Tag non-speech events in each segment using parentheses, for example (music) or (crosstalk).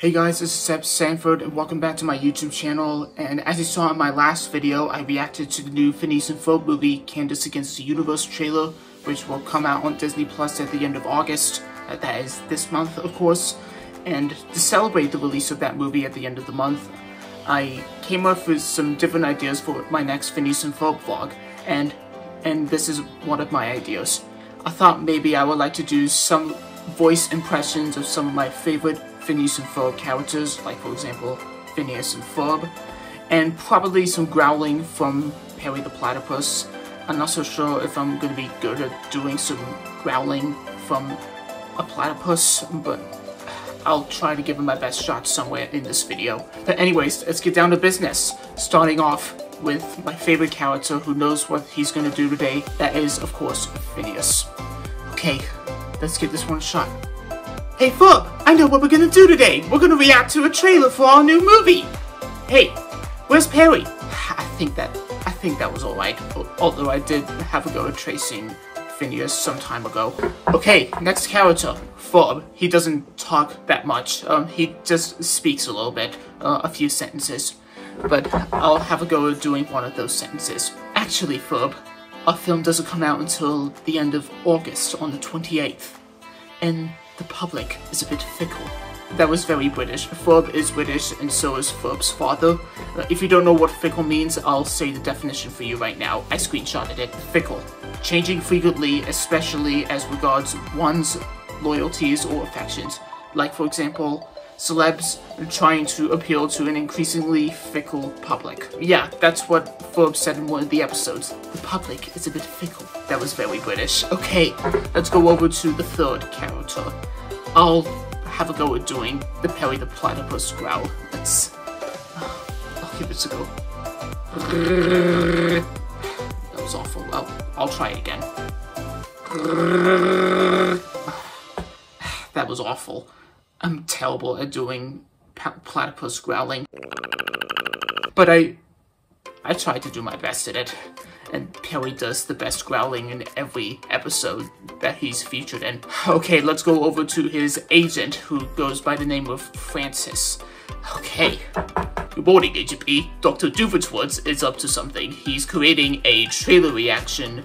Hey guys, this is Seb Sandford and welcome back to my YouTube channel. And as you saw in my last video, I reacted to the new Phineas and Ferb movie, Candace Against the Universe trailer, which will come out on Disney Plus at the end of August. Uh, that is this month, of course. And to celebrate the release of that movie at the end of the month, I came up with some different ideas for my next Phineas and Ferb vlog. And, and this is one of my ideas. I thought maybe I would like to do some voice impressions of some of my favorite Phineas and Ferb characters, like for example, Phineas and Ferb, and probably some growling from Perry the Platypus. I'm not so sure if I'm going to be good at doing some growling from a platypus, but I'll try to give him my best shot somewhere in this video. But anyways, let's get down to business. Starting off with my favorite character who knows what he's going to do today. That is, of course, Phineas. Okay, let's give this one a shot. Hey Ferb, I know what we're gonna do today. We're gonna react to a trailer for our new movie. Hey, where's Perry? (sighs) I think that I think that was alright, although I did have a go at tracing Phineas some time ago. Okay, next character, Ferb. He doesn't talk that much. Um, he just speaks a little bit, uh, a few sentences. But I'll have a go at doing one of those sentences. Actually, Ferb, our film doesn't come out until the end of August on the 28th. And the public is a bit fickle. That was very British. Ferb is British, and so is Ferb's father. Uh, if you don't know what fickle means, I'll say the definition for you right now. I screenshotted it. Fickle. Changing frequently, especially as regards one's loyalties or affections. Like, for example, celebs trying to appeal to an increasingly fickle public. Yeah, that's what Ferb said in one of the episodes. The public is a bit fickle. That was very British. Okay, let's go over to the third character. I'll have a go at doing the Perry the Platypus growl. Let's... (sighs) I'll give it a go. That was awful. I'll, I'll try it again. (sighs) That was awful. I'm terrible at doing platypus growling. But I... I tried to do my best at it. And Perry does the best growling in every episode that he's featured in. Okay, let's go over to his agent, who goes by the name of Francis. Okay. Good morning, Agent. Dr. Doofenshmirtz is up to something. He's creating a trailer reaction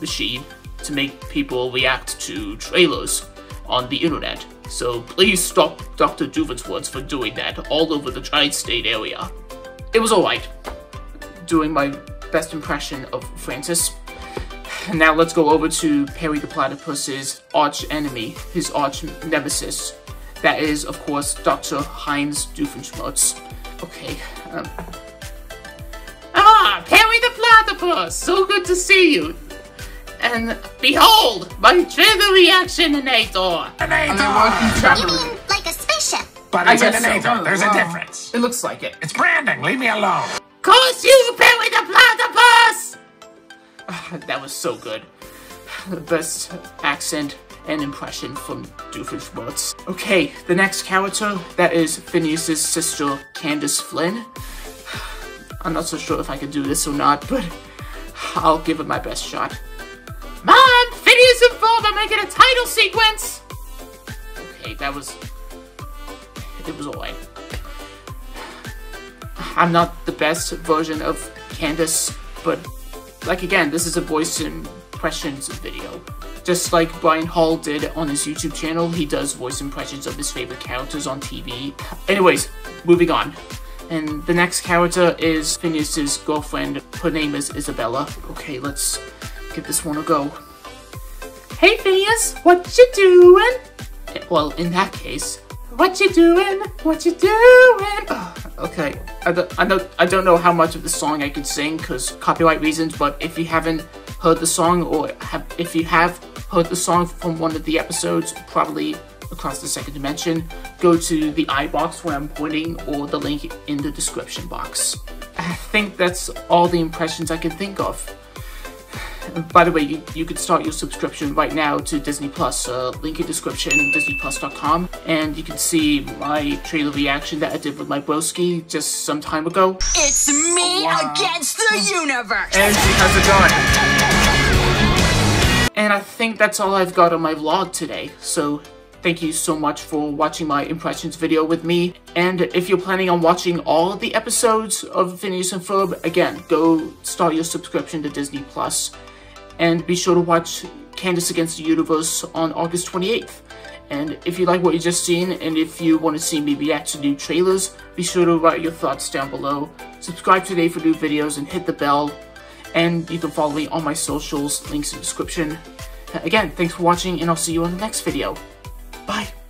machine to make people react to trailers on the internet. So please stop Dr. Doofenshmirtz for doing that all over the tri-state area. It was alright. Doing my best impression of Francis. Now let's go over to Perry the Platypus's arch enemy, his arch nemesis. That is, of course, Dr. Heinz Doofenshmirtz. Okay, um... Ah, Perry the Platypus! So good to see you! And behold, my trailer reactioninator! Anator! You mean like a spaceship? But it's an Anator. So. There's a oh. difference. It looks like it. It's branding. Leave me alone. Cause you, Perry the Platypus! Ah, that was so good. The best accent and impression from Doofenshmirtz. Okay, the next character, that is Phineas's sister, Candace Flynn. (sighs) I'm not so sure if I can do this or not, but I'll give it my best shot. Mom, Phineas and Ferb are making a title sequence! Okay, that was... It was alright. I'm not the best version of Candace, but like again, this is a voice impressions video. Just like Brian Hall did on his YouTube channel, he does voice impressions of his favorite characters on TV. Anyways, moving on. And the next character is Phineas's girlfriend. Her name is Isabella. Okay, let's give this one a go. Hey Phineas, what you doing? Eh, well, in that case, what you doing? What you doing? Ah, okay, I don't, I don't, I don't know how much of the song I can sing because copyright reasons. But if you haven't heard the song, or have, if you have heard the song from one of the episodes, probably across the second dimension, go to the i box where I'm pointing, or the link in the description box. I think that's all the impressions I can think of. By the way, you, you can start your subscription right now to Disney Plus. Uh, link in description, disneyplus.com. And you can see my trailer reaction that I did with my broski just some time ago. It's me wow. against the universe! And she has a gun. And I think that's all I've got on my vlog today. So Thank you so much for watching my impressions video with me. And if you're planning on watching all of the episodes of Phineas and Ferb, again, go start your subscription to Disney Plus. And be sure to watch Candace Against the Universe on August 28th. And if you like what you just seen, and if you want to see me react to new trailers, be sure to write your thoughts down below. Subscribe today for new videos and hit the bell. And you can follow me on my socials, links in the description. Again, thanks for watching, and I'll see you in the next video. Bye.